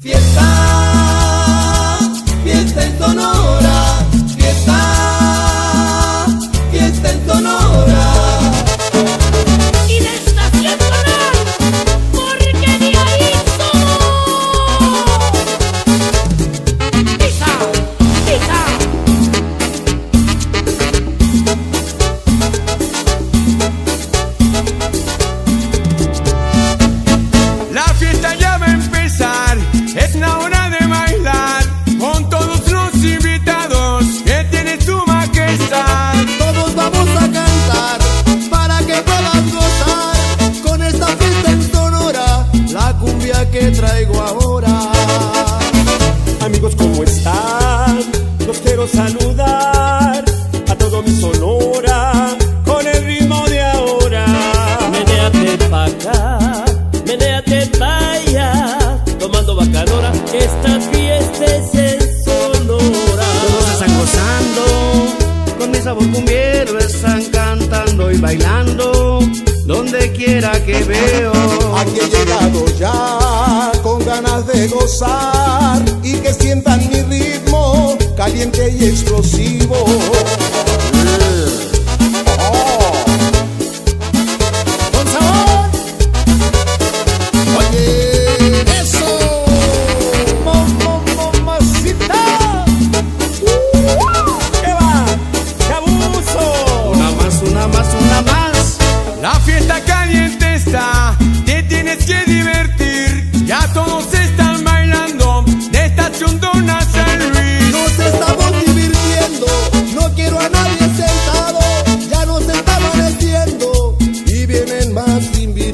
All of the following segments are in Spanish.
Fiesta, fiesta en tono. Que traigo ahora. Amigos, ¿cómo están? Los quiero saludar a todo mi sonora con el ritmo de ahora. Menéate pa' acá, menéate pa' allá, tomando bacanora, esta fiesta es en Sonora. Todos están gozando, con mi sabor cumbiero están cantando y bailando, donde quiera que veo. Aquí he llegado ya ganas de gozar y que sientan mi ritmo caliente y explosivo.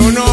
Sonora.